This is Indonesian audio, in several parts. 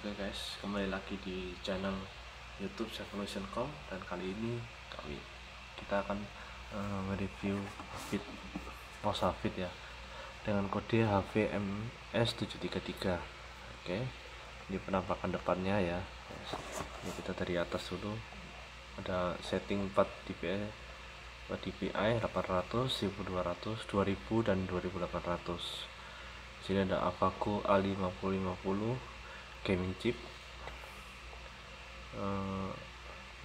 Oke guys, kembali lagi di channel YouTube Revolution.com dan kali ini kami kita akan uh, mereview Hafid mouse Hafid ya dengan kode HVMS733. Oke, ini penampakan depannya ya. Ini kita dari atas dulu. Ada setting 4 dpi 4 dpi 800, 1200, 2000 dan 2800 sini ada Avago A5050 gaming chip. Uh,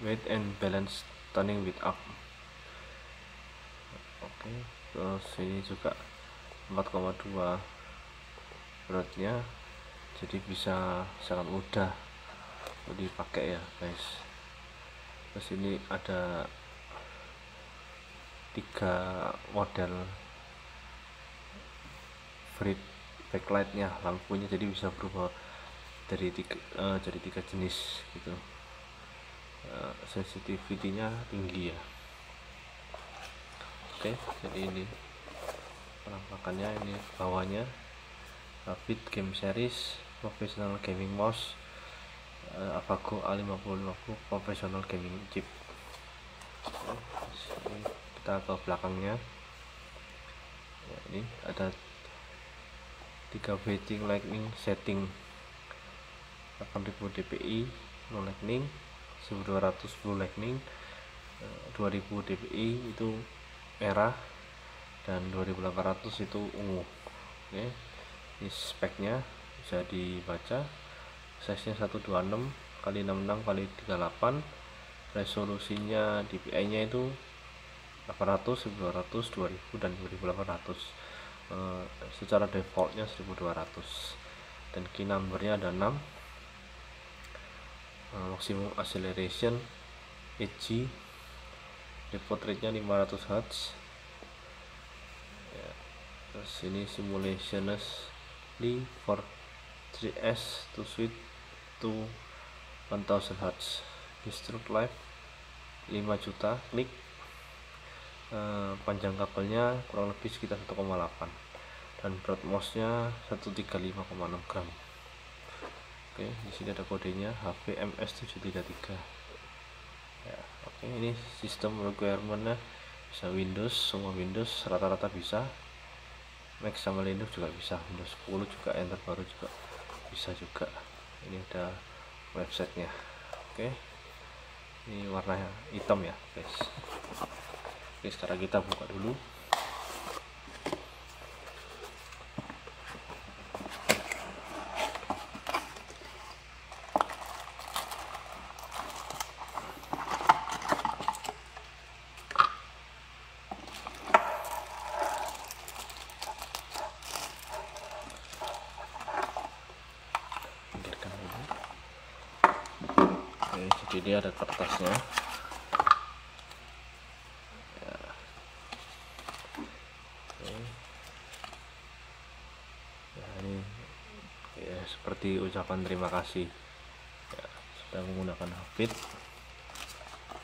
weight and balance turning with up. Oke okay. terus ini juga 4,2 beratnya jadi bisa sangat mudah dipakai ya guys. Terus ini ada tiga model Frit backlightnya lampunya. Jadi bisa berubah dari tiga, uh, jadi tiga jenis gitu. Uh, sensitivity-nya tinggi ya. Oke okay, jadi ini penampakannya ini bawahnya. Rapid Game Series Professional Gaming Mouse uh, Avago A5050 Professional Gaming Chip. Okay, kita ke belakangnya. Ya, ini ada tiga fetching lightning setting 8000 dpi no lightning 1200 full lightning 2000 eh, dpi itu merah dan 2800 itu ungu. Oke ini speknya bisa dibaca. Size nya 126 kali 66 kali 38 resolusinya dpi nya itu 800 1200 2000 dan 2800 uh, secara defaultnya 1200 dan key numbernya ada 6 uh, eh, maximum acceleration Hg default rate nya 500 Hz ya. terus ini simulationless for 3s to switch to 1000 Hz stroke life 5 juta klik. Eh, panjang kabelnya kurang lebih sekitar 1,8 dan broad mouse nya 135,6 gram oke di sini ada kodenya HVMS733 ya oke ini sistem requirementnya bisa Windows semua Windows rata-rata bisa. Mac sama Linux juga bisa Windows 10 juga yang terbaru juga bisa juga. Ini ada websitenya. Oke ini warna hitam ya guys. Oke sekarang kita buka dulu Oke, jadi ini ada kertasnya. Seperti ucapan terima kasih. Ya, sudah menggunakan Hafid.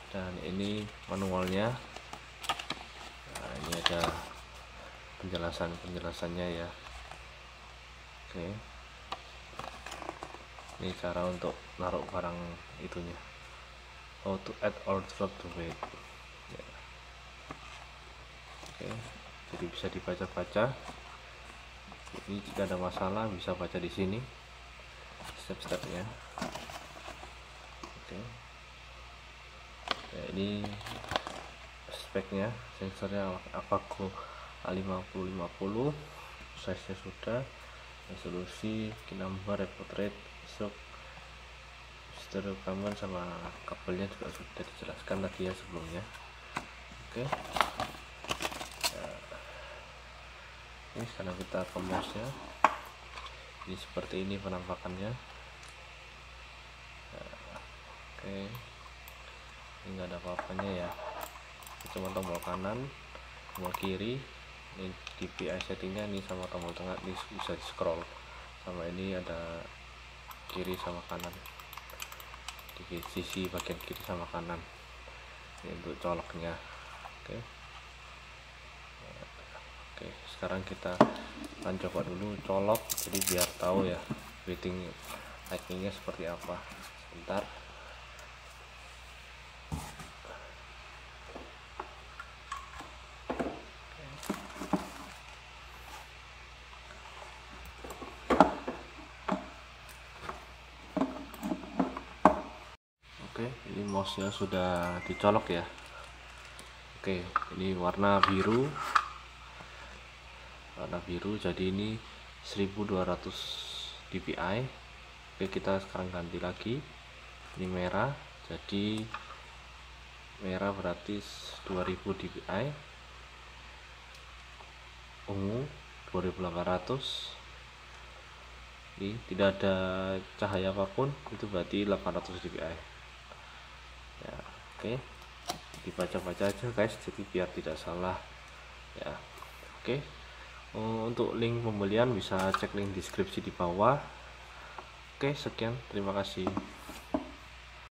Dan ini manualnya. Nah, ini ada penjelasan penjelasannya ya. Oke ini cara untuk naruh barang itunya. How to add or drop the weight. Ya. oke jadi bisa dibaca-baca. Ini jika ada masalah bisa baca di sini. Step-stepnya. Oke. Ya, ini speknya sensornya Avago A5050 size nya sudah. Resolusi number report rate stroke stereo rekaman sama kabelnya juga sudah dijelaskan tadi ya sebelumnya. Oke. Ya. ini sekarang kita ke mouse nya ini seperti ini penampakannya. Oke. Ini enggak ada apa-apanya ya. Cuma tombol kanan tombol kiri. Ini DPI settingnya ini sama tombol tengah ini bisa di scroll sama ini ada kiri sama kanan. Di sisi bagian kiri sama kanan. Ini untuk coloknya. Oke. Oke sekarang kita akan coba dulu colok jadi biar tahu ya fitting hackingnya seperti apa. Sebentar oke ini mouse nya sudah dicolok ya. Oke ini warna biru. Warna biru jadi ini 1200 dpi oke kita sekarang ganti lagi. Ini merah jadi merah berarti 2000 dpi ungu 2800 ini tidak ada cahaya apa pun itu berarti 800 dpi oke. Dibaca-baca aja guys jadi biar tidak salah. Ya. Oke. Oh, untuk link pembelian bisa cek link deskripsi di bawah. Oke sekian. Terima kasih